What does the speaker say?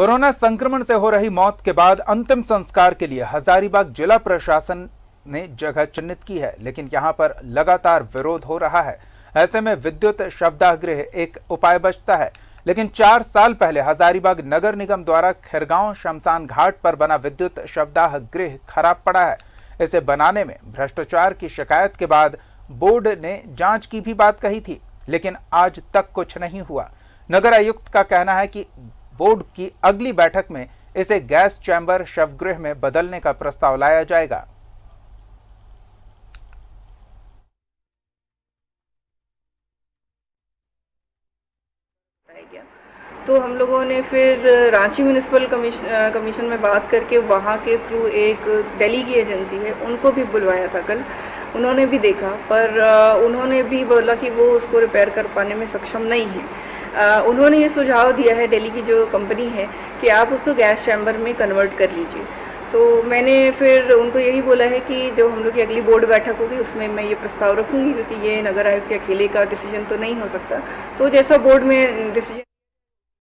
Corona संक्रमण से हो रही मौत के बाद अंतिम संस्कार के लिए हजारीबाग जिला प्रशासन ने जगह चिन्हित की है, लेकिन यहाँ पर लगातार विरोध हो रहा है। ऐसे में विद्युत शवदाह गृह एक उपाय बचता है, लेकिन चार साल पहले हजारीबाग नगर निगम द्वारा खैरगांव शमशान घाट पर बना विद्युत शवदाह गृह खराब पड़ा है। इसे बनाने में भ्रष्टाचार की शिकायत के बाद बोर्ड ने जाँच की भी बात कही थी, लेकिन आज तक कुछ नहीं हुआ। नगर आयुक्त का कहना है कि बोर्ड की अगली बैठक में इसे गैस चैम्बर शवगृह में बदलने का प्रस्ताव लाया जाएगा। तो हम लोगों ने फिर रांची म्यूनिसिपल कमीशन में बात करके वहाँ के थ्रू एक दिल्ली की एजेंसी है, उनको भी बुलवाया था कल। उन्होंने भी देखा, पर उन्होंने भी बोला कि वो उसको रिपेयर कर पाने में सक्षम नहीं है। उन्होंने ये सुझाव दिया है दिल्ली की जो कंपनी है कि आप उसको गैस चैम्बर में कन्वर्ट कर लीजिए। तो मैंने फिर उनको यही बोला है कि जो हम लोग की अगली बोर्ड बैठक होगी, उसमें मैं ये प्रस्ताव रखूँगी, क्योंकि ये नगर आयुक्त के अकेले का डिसीज़न तो नहीं हो सकता। तो जैसा बोर्ड में डिसीज़न